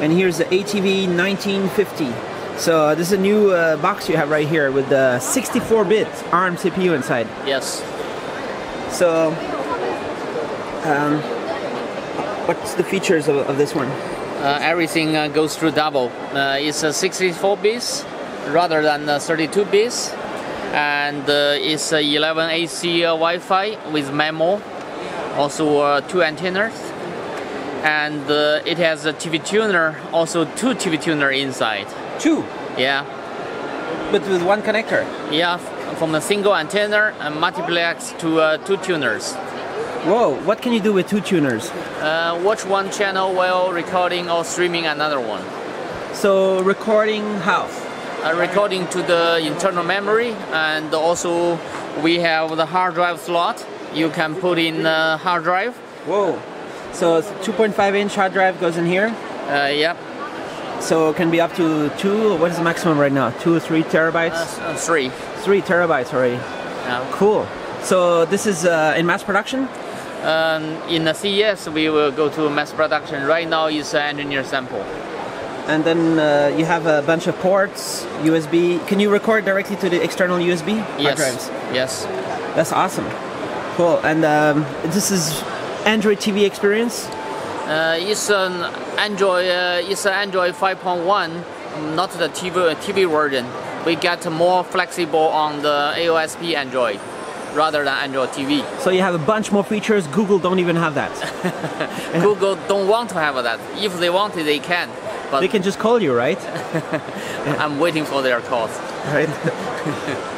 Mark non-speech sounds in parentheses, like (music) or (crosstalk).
and here's the ATV 1950. So uh, this is a new uh, box you have right here with the 64-bit ARM CPU inside. Yes. So, um, what's the features of, of this one? Uh, everything uh, goes through double. Uh, it's a 64 bits rather than uh, 32 bits, and uh, it's a 11 AC uh, Wi-Fi with MIMO, also uh, two antennas, and uh, it has a TV tuner, also two TV tuner inside. Two, Yeah, but with one connector. yeah, from a single antenna and multiplex to uh, two tuners. Whoa, what can you do with two tuners? Uh, watch one channel while recording or streaming another one. So recording how? uh, recording to the internal memory and also we have the hard drive slot you can put in uh, hard drive Whoa. So 2.5 inch hard drive goes in here. uh, yep So it can be up to two. What is the maximum right now? Two or three terabytes? uh, uh, three Three terabytes already. Uh, Cool. So this is uh, in mass production. um, in the CES we will go to mass production right now is an engineer sample And then uh, you have a bunch of ports, USB. Can you record directly to the external USB hard yes drives? yes That's awesome. Cool. And um, this is Android TV experience. uh, it's an android uh, it's an android 5.1 not the TV, TV version we get more flexible on the AOSP android rather than android TV So you have a bunch more features. Google don't even have that. (laughs) Google don't want to have that. If they want it, they can. But they can just call you, right? (laughs) I'm waiting for their calls. Right. (laughs)